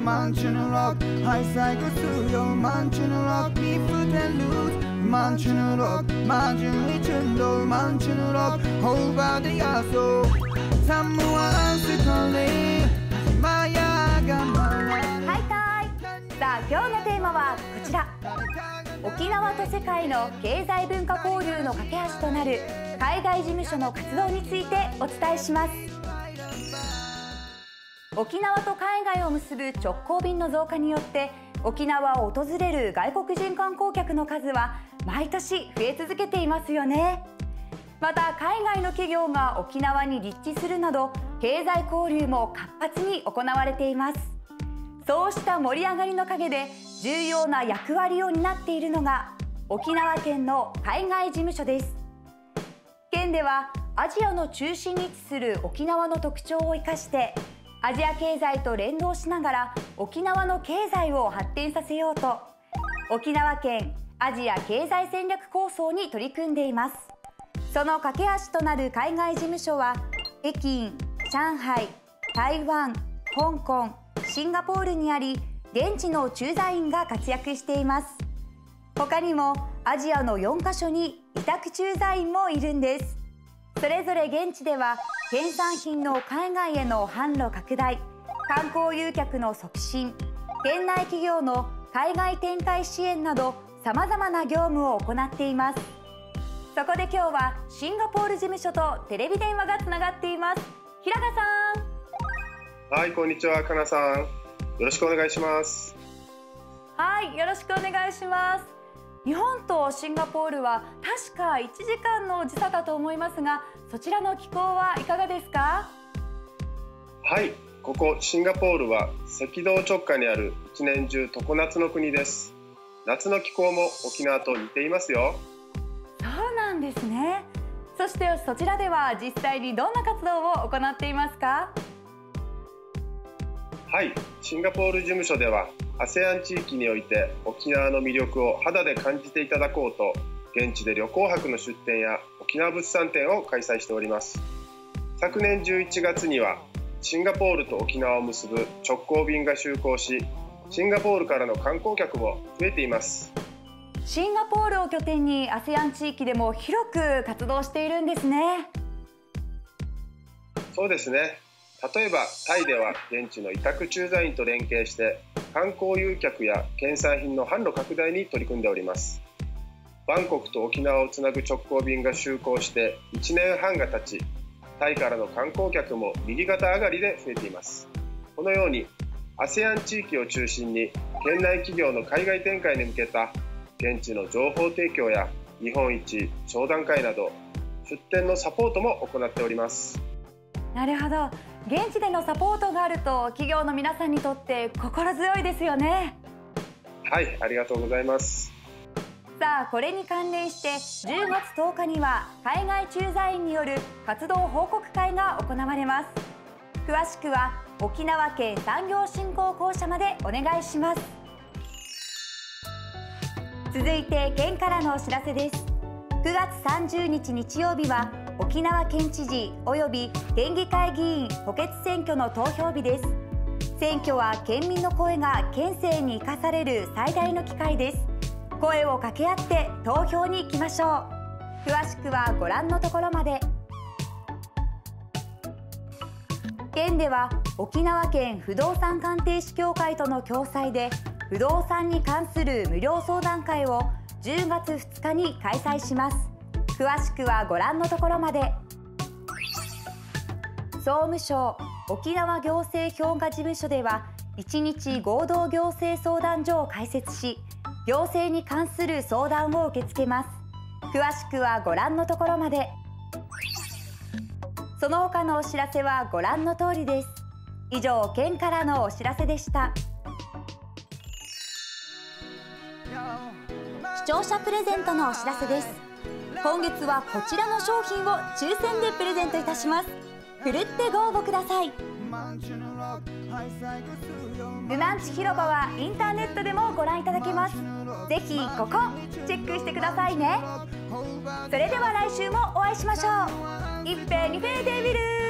マンチュのロク、ハイサイクスよ、マンチュのロク、ミフテル。マンチュのロク、マンチュリチュンド、マンチュのロク、オーバーディアソー。サムワンスカレー、マヤガマラ。ハイタイさあ、今日のテーマはこちら。沖縄と世界の経済文化交流の架け橋となる海外事務所の活動についてお伝えします。沖縄と海外を結ぶ直行便の増加によって沖縄を訪れる外国人観光客の数は毎年増え続けていますよね。また海外の企業が沖縄に立地するなど経済交流も活発に行われています。そうした盛り上がりの陰で重要な役割を担っているのが沖縄県の海外事務所です。県ではアジアの中心に位置する沖縄の特徴を生かしてアジア経済と連動しながら沖縄の経済を発展させようと沖縄県アジア経済戦略構想に取り組んでいます。その架け橋となる海外事務所は北京上海台湾香港シンガポールにあり現地の駐在員が活躍しています。他にもアジアの4カ所に委託駐在員もいるんです。それぞれ現地では県産品の海外への販路拡大観光誘客の促進県内企業の海外展開支援などさまざまな業務を行っていますそこで今日はシンガポール事務所とテレビ電話がつながっています平賀さんはい、こんにちは、かなさん。よろしくお願いします。はいよろしくお願いします日本とシンガポールは確か1時間の時差だと思いますがそちらの気候はいかがですか？はい、ここシンガポールは赤道直下にある一年中常夏の国です。夏の気候も沖縄と似ていますよ。そうなんですねそしてそちらでは実際にどんな活動を行っていますか？はい、シンガポール事務所では ASEAN 地域において沖縄の魅力を肌で感じていただこうと現地で旅行博の出店や沖縄物産展を開催しております。昨年11月にはシンガポールと沖縄を結ぶ直行便が就航しシンガポールからの観光客も増えています。シンガポールを拠点に ASEAN 地域でも広く活動しているんですね。そうですね。例えばタイでは現地の委託駐在員と連携して観光誘客や県産品の販路拡大に取り組んでおります。バンコクと沖縄をつなぐ直行便が就航して1年半が経ちタイからの観光客も右肩上がりで増えています。このように ASEAN 地域を中心に県内企業の海外展開に向けた現地の情報提供や日本一商談会など出店のサポートも行っております。なるほど。現地でのサポートがあると企業の皆さんにとって心強いですよね。はいありがとうございます。さあこれに関連して10月10日には海外駐在員による活動報告会が行われます。詳しくは沖縄県産業振興公社までお願いします。続いて県からのお知らせです。9月30日日曜日は沖縄県知事及び県議会議員補欠選挙の投票日です。選挙は県民の声が県政に生かされる最大の機会です。声を掛け合って投票に行きましょう。詳しくはご覧のところまで。県では沖縄県不動産鑑定士協会との共催で不動産に関する無料相談会を10月2日に開催します。詳しくはご覧のところまで。総務省沖縄行政評価事務所では1日合同行政相談所を開設し行政に関する相談を受け付けます。詳しくはご覧のところまで。その他のお知らせはご覧の通りです。以上県からのお知らせでした。視聴者プレゼントのお知らせです。今月はこちらの商品を抽選でプレゼントいたします。ふるってご応募ください。ルナンチ広場はインターネットでもご覧いただけます。ぜひここチェックしてくださいね。それでは来週もお会いしましょう。一平二平デビル。